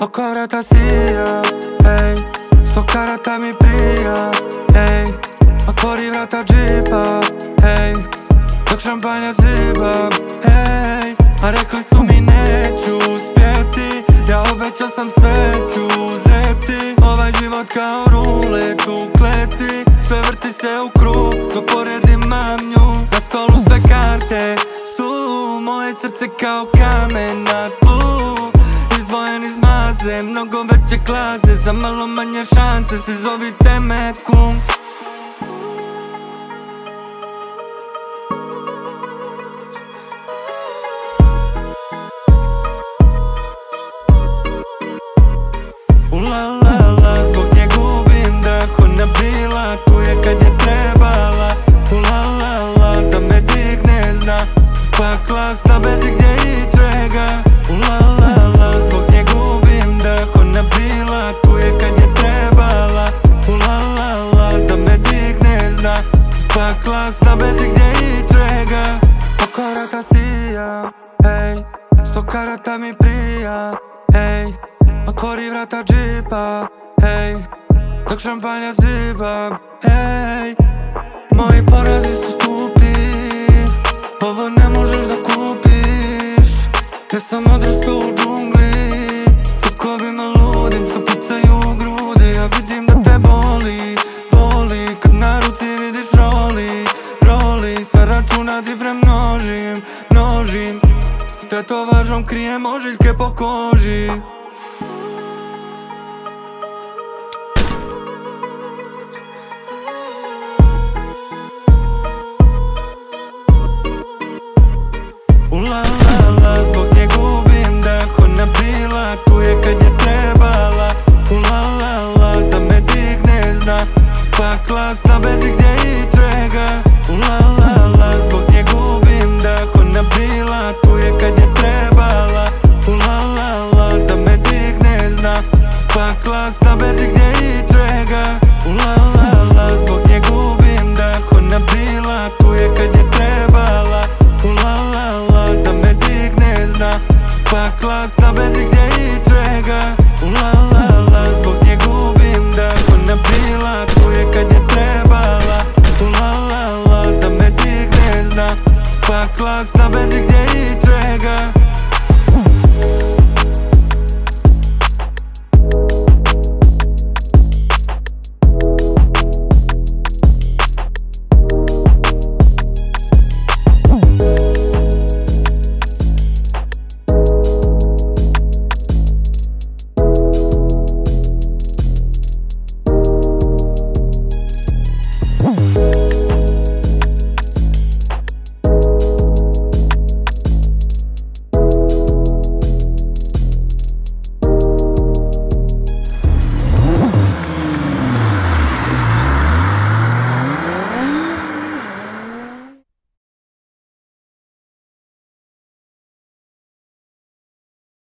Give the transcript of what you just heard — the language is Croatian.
Agora tá cia, ei Sou cara tá me brilha, ei u krug dok poredim mamnju. Na stolu sve karte su Moje srce kao kamen na tlu Izdvojen iz maze, mnogo veće klase Za malo manje šanse, se zovite me kum. La la Wyższa klasa bez ich nie trega Pokora kasija, hej Sto karatami prija, hej otvori vrata jeepa, hej Do krząpania zybam, hej Tetovažom krijem ožiljke po koži Spakla sta bez gdje i čega la la la Zbog nje gubim dah Ona bila tu je kad je trebala. La la la Da me digne zna. Spakla sta bez gdje i la